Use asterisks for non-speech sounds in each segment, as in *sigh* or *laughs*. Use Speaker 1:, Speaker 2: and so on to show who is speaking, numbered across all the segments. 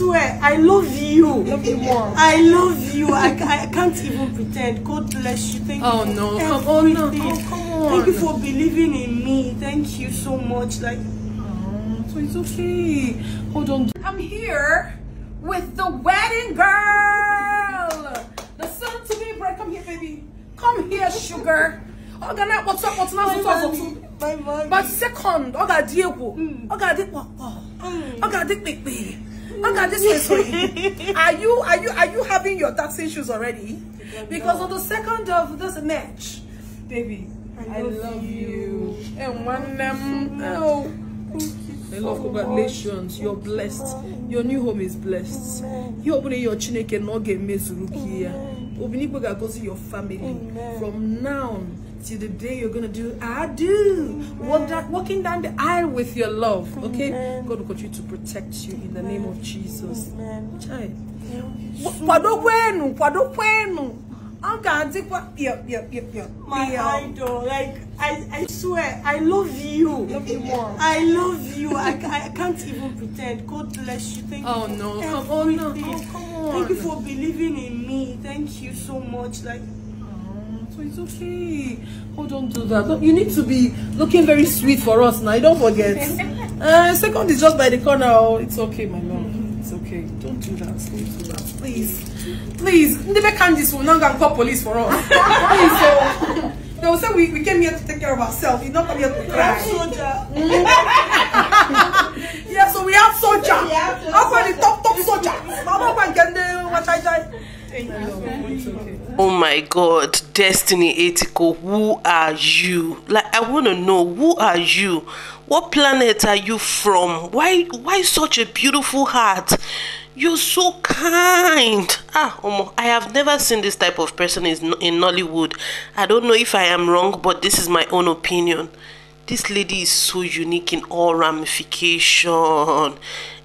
Speaker 1: swear, I love you.
Speaker 2: Love you more.
Speaker 1: I love you. I, I can't even pretend. God bless you. Thank
Speaker 2: Oh,
Speaker 1: you.
Speaker 2: no. Come on, no. Oh, come on.
Speaker 1: Thank you for believing in me. Thank you so much. Like,
Speaker 2: Oh, so it's okay. Hold on. I'm here with the wedding girl. The son to be bride. Come here, baby. Come here, sugar. *laughs* Oh, Ghana, what's up? What's up? What's up? What's up?
Speaker 1: my mom.
Speaker 2: But second, ọ ga-adị egwu, ọ ga-adị kpọkpọ, ọ ga-adị kpekpe, ọ ga-adị soso. Are you are you are you having your dancing shoes already? Because on the second of this match, baby, I love you. And one them, oh. I love congratulations. You're blessed. Your new home is blessed. You open your chineke ga-emezuru gị ya. Obinigwe ga-agọzi your family from now till the day you're gonna do I do. Walk down, walking down the aisle with your love. Okay? God will continue to protect you in the name of Jesus. Child. Kwadokwenụ, kwadokwenụ. Ọ ga-adịkwa yep, yep, yep, yep.
Speaker 1: my idol. Like, I, I swear, I love you.
Speaker 2: Love you more.
Speaker 1: I love you. I, I can't even pretend. God bless you. Thank
Speaker 2: Oh,
Speaker 1: you. for
Speaker 2: no. Come on, no. Oh, come on.
Speaker 1: Thank you for believing in me. Thank you so much. Like,
Speaker 2: So it's okay. Oh, don't do that. Don't- You need to be looking very sweet for us now. Don't forget. *laughs* uh, second is just by the corner. Oh, it's okay, my love. It's okay. Don't do that. Don't do that. Please. Please. Never Candice will not go and call police for us. Please. So, they will say we, we came here to take care of ourselves. We not come here to cry.
Speaker 1: soldier. *laughs*
Speaker 2: Yeah, so we have soldier.
Speaker 1: have
Speaker 2: How about the top, top soldier? Mama, go and get the what I die. Thank you. It's okay.
Speaker 3: Oh my God, Destiny Etiko, who are you? Like, I want to know who are you? What planet are you from? Why, why such a beautiful heart? You're so kind. Ah, Omo, I have never seen this type of person in, in Nollywood. I don't know if I am wrong, but this is my own opinion. This lady is so unique in all ramification.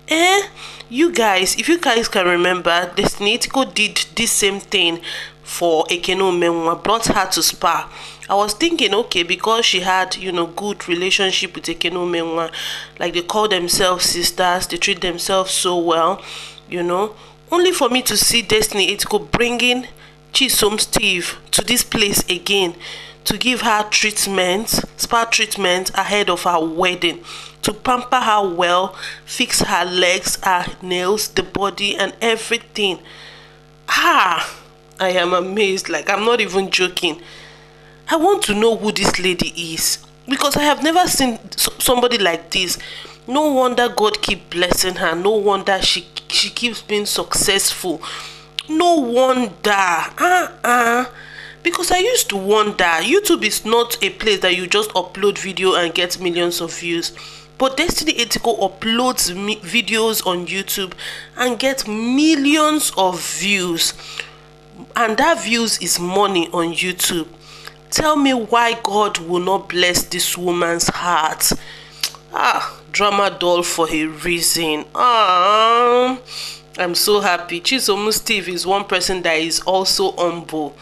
Speaker 3: Eh? You guys, if you guys can remember, Destiny Etiko did this same thing for Ekene Umenwa, brought her to Spa. I was thinking, okay, because she had, you know, good relationship with Ekene Umenwa, like they call themselves sisters, they treat themselves so well, you know, only for me to see Destiny Etiko bringing Chisom Steve to this place again to give her treatment, spa treatment ahead of her wedding, to pamper her well, fix her legs, her nails, the body, and everything. Ah, I am amazed. Like, I'm not even joking. I want to know who this lady is because I have never seen somebody like this. No wonder God keep blessing her. No wonder she she keeps being successful. No wonder. Uh-uh. Because I used to wonder, YouTube is not a place that you just upload video and get millions of views. But Destiny Etiko uploads videos on YouTube and get millions of views and that views is money on YouTube. Tell me why God will not bless this woman's heart. Ah, drama doll for a reason. Ah, I'm so happy. Chisomu Steve is one person that is also humble.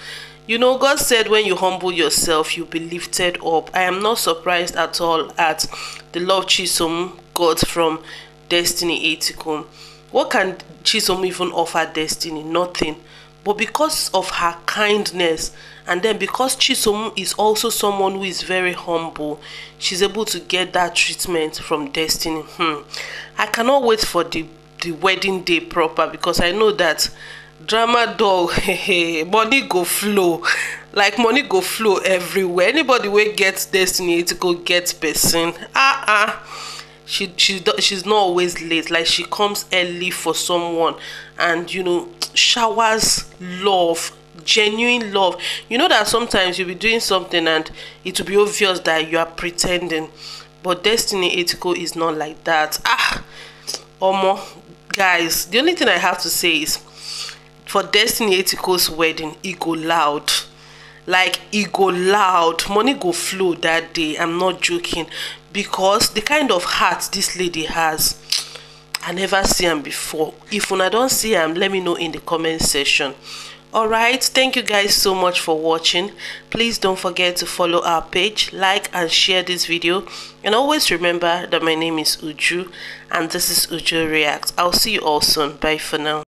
Speaker 3: You know, God said when you humble yourself, you'll be lifted up. I am not surprised at all at the love Chisom got from Destiny Etiko. What can Chisom even offer Destiny? Nothing. But because of her kindness, and then because Chisom is also someone who is very humble, she's able to get that treatment from Destiny. Hmm. I cannot wait for the the wedding day proper because I know that drama doll *laughs* money go flow. Like money go flow everywhere. Anybody wey get destiny to go get person. Ah ah she she she's not always late. Like she comes early for someone and you know showers love genuine love. You know that sometimes you'll be doing something and it will be obvious that you are pretending but destiny ethical is not like that. Ah omo guys the only thing i have to say is for destiny Etiko's wedding e go loud like e go loud money go flow that day i'm not joking because the kind of heart this lady has i never see am before if una don see am let me know in the comment section Alright, thank you guys so much for watching. Please don't forget to follow our page, like and share this video. And always remember that my name is Uju and this is Uju React. I'll see you all soon. Bye for now.